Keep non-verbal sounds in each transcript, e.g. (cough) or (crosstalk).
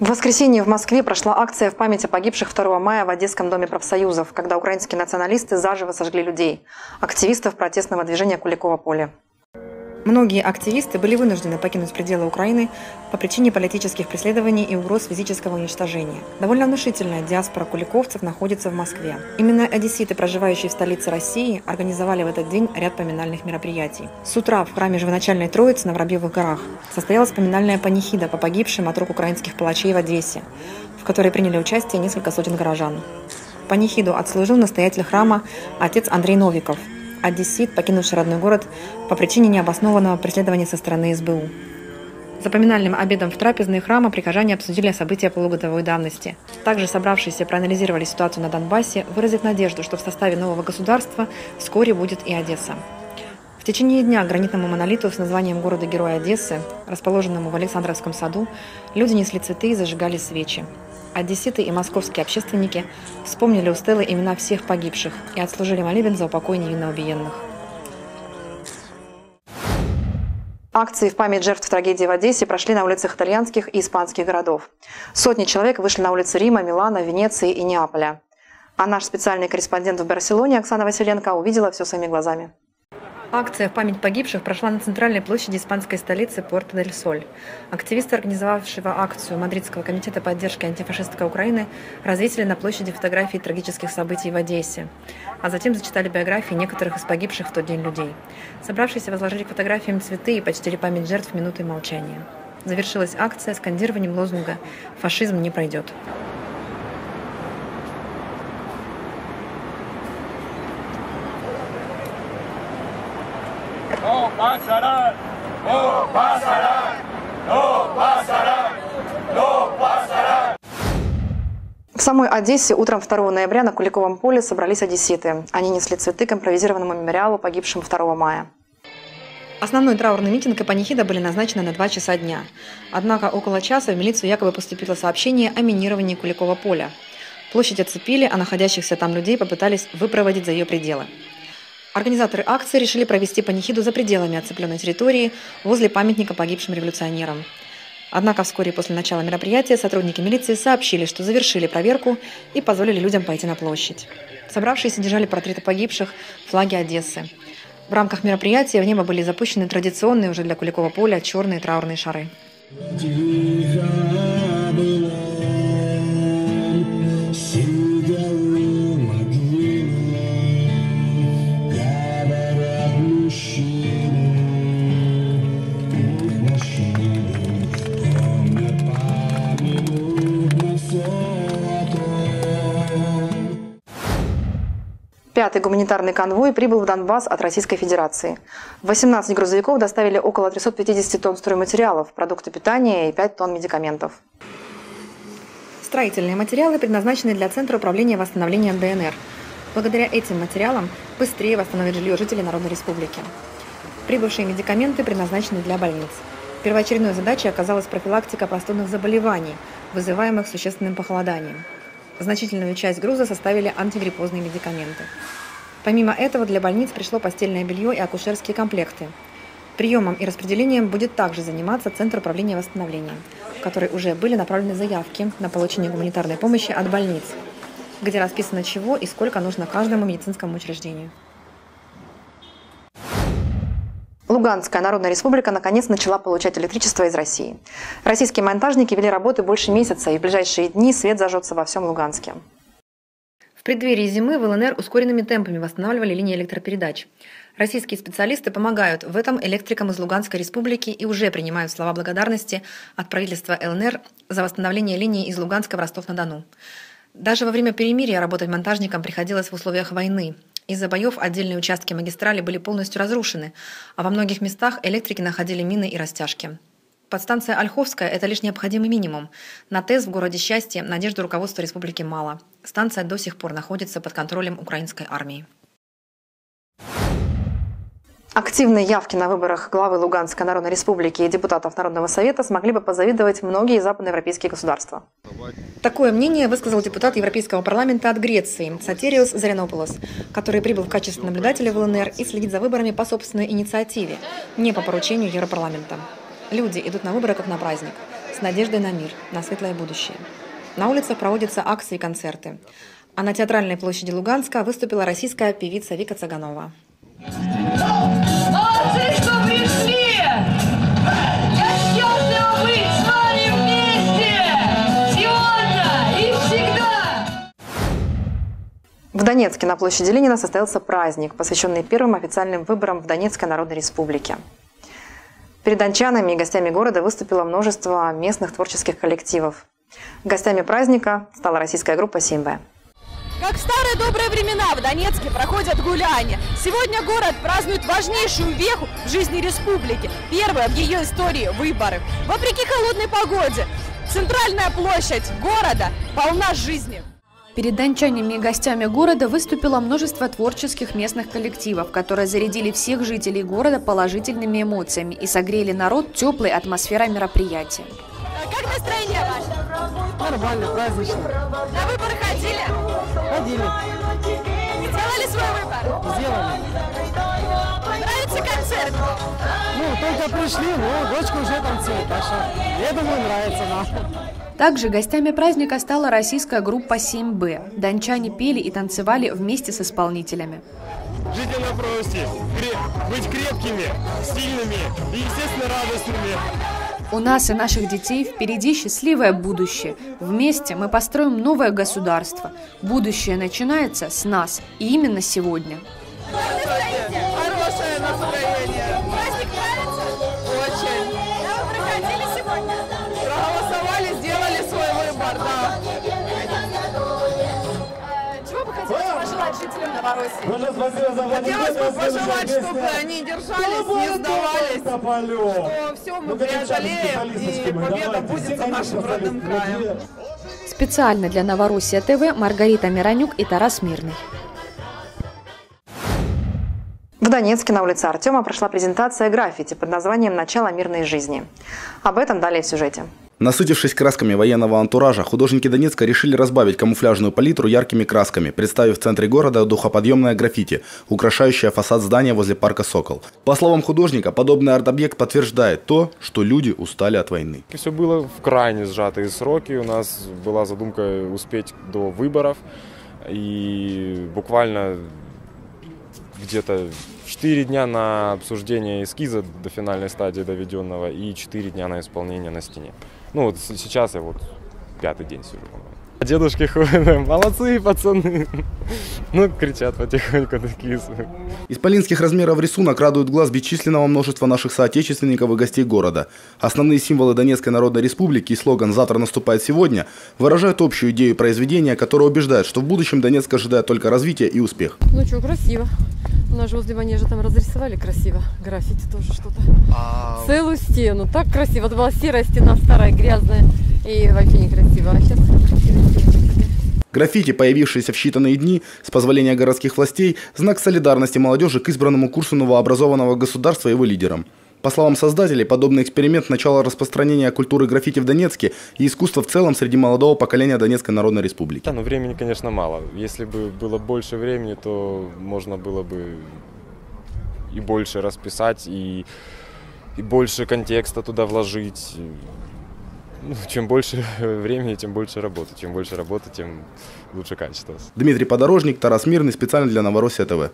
В воскресенье в Москве прошла акция в память о погибших 2 мая в Одесском доме профсоюзов, когда украинские националисты заживо сожгли людей, активистов протестного движения Куликова поле. Многие активисты были вынуждены покинуть пределы Украины по причине политических преследований и угроз физического уничтожения. Довольно внушительная диаспора куликовцев находится в Москве. Именно одесситы, проживающие в столице России, организовали в этот день ряд поминальных мероприятий. С утра в храме Живоначальной Троицы на Воробьевых горах состоялась поминальная панихида по погибшим от рук украинских палачей в Одессе, в которой приняли участие несколько сотен горожан. Панихиду отслужил настоятель храма отец Андрей Новиков – одессит, покинувший родной город по причине необоснованного преследования со стороны СБУ. За поминальным обедом в трапезной храма прихожане обсудили события полугодовой давности. Также собравшиеся проанализировали ситуацию на Донбассе, выразив надежду, что в составе нового государства вскоре будет и Одесса. В течение дня гранитному монолиту с названием города-героя Одессы, расположенному в Александровском саду, люди несли цветы и зажигали свечи. Одесситы и московские общественники вспомнили у Стеллы имена всех погибших и отслужили молебен за упокой невинно убиенных. Акции в память жертв трагедии в Одессе прошли на улицах итальянских и испанских городов. Сотни человек вышли на улицы Рима, Милана, Венеции и Неаполя. А наш специальный корреспондент в Барселоне Оксана Василенко увидела все своими глазами. Акция в память погибших прошла на центральной площади испанской столицы Порто-дель-Соль. Активисты, организовавшего акцию Мадридского комитета поддержки антифашистской Украины, развесили на площади фотографии трагических событий в Одессе, а затем зачитали биографии некоторых из погибших в тот день людей. Собравшиеся возложили к фотографиям цветы и почтили память жертв минутой молчания. Завершилась акция скандированием лозунга «Фашизм не пройдет». Самой Одессе утром 2 ноября на Куликовом поле собрались одесситы. Они несли цветы к импровизированному мемориалу погибшим 2 мая. Основной траурный митинг и панихида были назначены на 2 часа дня. Однако около часа в милицию якобы поступило сообщение о минировании Куликова поля. Площадь оцепили, а находящихся там людей попытались выпроводить за ее пределы. Организаторы акции решили провести панихиду за пределами оцепленной территории возле памятника погибшим революционерам. Однако вскоре после начала мероприятия сотрудники милиции сообщили, что завершили проверку и позволили людям пойти на площадь. Собравшиеся держали портреты погибших, флаги Одессы. В рамках мероприятия в небо были запущены традиционные уже для Куликова поля черные траурные шары. Пятый гуманитарный конвой прибыл в Донбасс от Российской Федерации. 18 грузовиков доставили около 350 тонн стройматериалов, продукты питания и 5 тонн медикаментов. Строительные материалы предназначены для Центра управления восстановлением ДНР. Благодаря этим материалам быстрее восстановят жилье жителей Народной Республики. Прибывшие медикаменты предназначены для больниц. Первоочередной задачей оказалась профилактика простудных заболеваний, вызываемых существенным похолоданием. Значительную часть груза составили антигриппозные медикаменты. Помимо этого для больниц пришло постельное белье и акушерские комплекты. Приемом и распределением будет также заниматься Центр управления восстановлением, в который уже были направлены заявки на получение гуманитарной помощи от больниц, где расписано чего и сколько нужно каждому медицинскому учреждению. Луганская Народная Республика наконец начала получать электричество из России. Российские монтажники вели работы больше месяца, и в ближайшие дни свет зажжется во всем Луганске. В преддверии зимы в ЛНР ускоренными темпами восстанавливали линии электропередач. Российские специалисты помогают в этом электрикам из Луганской республики и уже принимают слова благодарности от правительства ЛНР за восстановление линии из Луганска в Ростов-на-Дону. Даже во время перемирия работать монтажникам приходилось в условиях войны. Из-за боев отдельные участки магистрали были полностью разрушены, а во многих местах электрики находили мины и растяжки. Подстанция Ольховская – это лишь необходимый минимум. На ТЭС в городе Счастье надежды руководства республики мало. Станция до сих пор находится под контролем украинской армии. Активные явки на выборах главы Луганской Народной Республики и депутатов Народного Совета смогли бы позавидовать многие западноевропейские государства. Такое мнение высказал депутат Европейского парламента от Греции Сатириус Заренопулос, который прибыл в качестве наблюдателя в ЛНР и следит за выборами по собственной инициативе, не по поручению Европарламента. Люди идут на выборы как на праздник. с надеждой на мир, на светлое будущее. На улицах проводятся акции и концерты. А на театральной площади Луганска выступила российская певица Вика Цыганова. Донецке на площади Ленина состоялся праздник, посвященный первым официальным выборам в Донецкой Народной Республике. Перед дончанами и гостями города выступило множество местных творческих коллективов. Гостями праздника стала российская группа «Симбэ». Как в старые добрые времена в Донецке проходят гуляния. Сегодня город празднует важнейшую веху в жизни республики. Первое в ее истории – выборы. Вопреки холодной погоде, центральная площадь города полна жизни. Перед дончанами и гостями города выступило множество творческих местных коллективов, которые зарядили всех жителей города положительными эмоциями и согрели народ теплой атмосферой мероприятия. Как настроение ваше? Нормально, празднично. На выборы ходили? Ходили, Сделали свой выбор? сделали. Нравится концерт? Ну, только пришли, ну, дочка уже танцует, что, я думаю, нравится нам. Также гостями праздника стала российская группа 7Б. Дончане пели и танцевали вместе с исполнителями. Жить на прости, быть крепкими, стильными и, естественно, радостными. У нас и наших детей впереди счастливое будущее. Вместе мы построим новое государство. Будущее начинается с нас. И именно сегодня. Хорошее Новороссии? Хотелось бы пожелать, чтобы они держались, не сдавались, что все мы преодолеем, и победа будет за нашим родным краем. Специально для Новороссия ТВ Маргарита Миронюк и Тарас Мирный. В Донецке на улице Артема прошла презентация граффити под названием «Начало мирной жизни». Об этом далее в сюжете. Насытившись красками военного антуража, художники Донецка решили разбавить камуфляжную палитру яркими красками, представив в центре города духоподъемное граффити, украшающее фасад здания возле парка «Сокол». По словам художника, подобный арт-объект подтверждает то, что люди устали от войны. Все было в крайне сжатые сроки. У нас была задумка успеть до выборов. И буквально где-то 4 дня на обсуждение эскиза до финальной стадии доведенного и 4 дня на исполнение на стене. Ну вот сейчас я вот пятый день сижу. Дедушки ходят, молодцы, пацаны. Ну, кричат потихоньку такие. Исполинских размеров рисунок радует глаз бесчисленного множества наших соотечественников и гостей города. Основные символы Донецкой Народной Республики и слоган «Завтра наступает сегодня» выражают общую идею произведения, которая убеждает, что в будущем Донецк ожидает только развития и успех. Ну что, красиво. У нас же возле манежа там разрисовали красиво. Граффити тоже что-то. Целую стену. Так красиво. Это была серая стена, старая, грязная. И вообще некрасиво. А сейчас. Граффити, появившиеся в считанные дни, с позволения городских властей, знак солидарности молодежи к избранному курсу новообразованного государства и его лидерам. По словам создателей, подобный эксперимент – начало распространения культуры граффити в Донецке и искусства в целом среди молодого поколения Донецкой Народной Республики. Да, но времени, конечно, мало. Если бы было больше времени, то можно было бы и больше расписать, и, и больше контекста туда вложить. Ну, чем больше (laughs) времени, тем больше работы. Чем больше работы, тем лучше качество. Дмитрий Подорожник, Тарас Мирный, специально для Новороссия ТВ.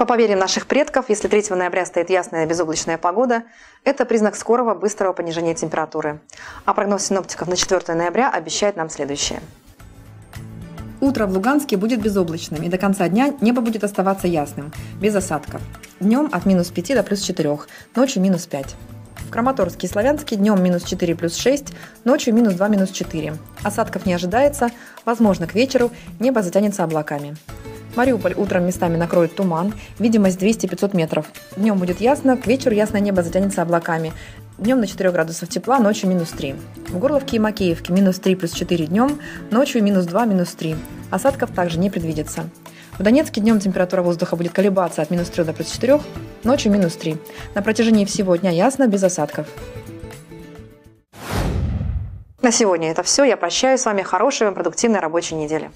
По поверьям наших предков, если 3 ноября стоит ясная безоблачная погода, это признак скорого быстрого понижения температуры. А прогноз синоптиков на 4 ноября обещает нам следующее. Утро в Луганске будет безоблачным, и до конца дня небо будет оставаться ясным, без осадков. Днем от минус 5 до плюс 4, ночью минус 5. В Краматорске и Славянске днем минус 4 плюс 6, ночью минус 2 минус 4. Осадков не ожидается, возможно к вечеру небо затянется облаками. Мариуполь утром местами накроет туман, видимость 200-500 метров. Днем будет ясно, к вечеру ясное небо затянется облаками. Днем на 4 градусов тепла, ночью минус 3. В Горловке и Макеевке минус 3 плюс 4 днем, ночью минус 2 минус 3. Осадков также не предвидится. В Донецке днем температура воздуха будет колебаться от минус 3 до плюс 4, ночью минус 3. На протяжении всего дня ясно, без осадков. На сегодня это все. Я прощаюсь с вами. Хорошей вам продуктивной рабочей недели.